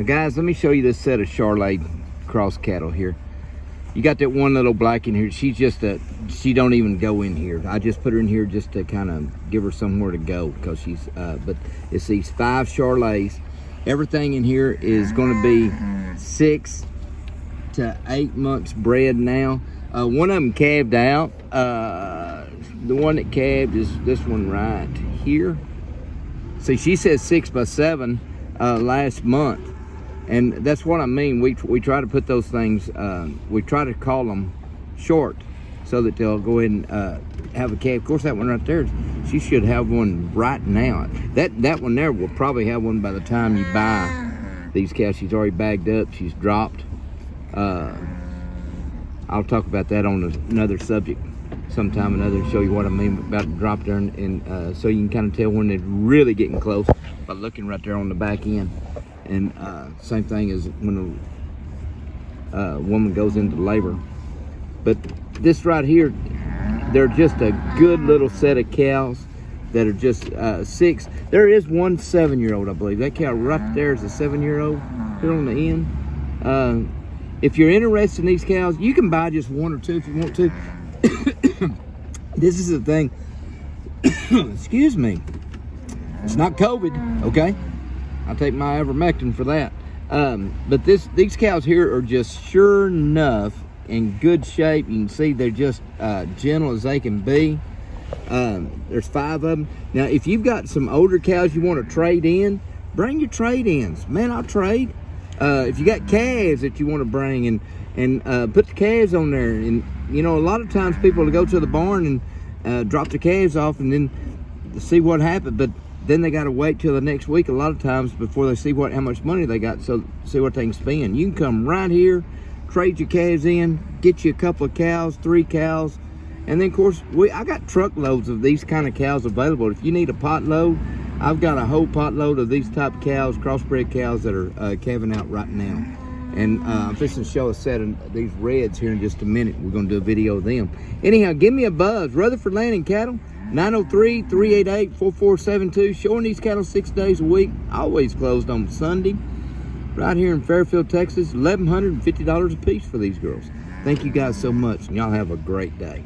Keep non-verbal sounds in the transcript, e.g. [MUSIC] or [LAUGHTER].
Now guys, let me show you this set of Charolais cross cattle here. You got that one little black in here. She's just a, she don't even go in here. I just put her in here just to kind of give her somewhere to go because she's, uh, but it's these five Charolais. Everything in here is going to be six to eight months bred now. Uh, one of them calved out. Uh, the one that calved is this one right here. See, she says six by seven uh, last month. And that's what I mean. We, we try to put those things, uh, we try to call them short so that they'll go ahead and uh, have a calf. Of course, that one right there, she should have one right now. That, that one there will probably have one by the time you buy these calves. She's already bagged up. She's dropped. Uh, I'll talk about that on another subject sometime another show you what I mean about drop there and, and uh, so you can kind of tell when they're really getting close by looking right there on the back end and uh, same thing as when a uh, woman goes into labor but this right here they're just a good little set of cows that are just uh, six there is one seven-year-old I believe that cow right there is a seven-year-old here on the end uh, if you're interested in these cows you can buy just one or two if you want to [COUGHS] this is the thing. [COUGHS] Excuse me. It's not COVID, okay? I'll take my ivermectin for that. Um, but this these cows here are just sure enough in good shape. You can see they're just uh, gentle as they can be. Um, there's five of them. Now, if you've got some older cows you want to trade in, bring your trade-ins. Man, I'll trade. Uh, if you got calves that you want to bring and and uh, put the calves on there and you know, a lot of times people will go to the barn and uh, drop the calves off and then see what happened, but then they got to wait till the next week a lot of times before they see what how much money they got, so see what they can spend. You can come right here, trade your calves in, get you a couple of cows, three cows, and then of course we I got truckloads of these kind of cows available. If you need a pot load, I've got a whole pot load of these type of cows, crossbred cows that are uh, calving out right now. And uh, I'm fixing to show a set of these reds here in just a minute. We're going to do a video of them. Anyhow, give me a buzz. Rutherford Land and Cattle, 903-388-4472. Showing these cattle six days a week. Always closed on Sunday. Right here in Fairfield, Texas. $1,150 a piece for these girls. Thank you guys so much. And y'all have a great day.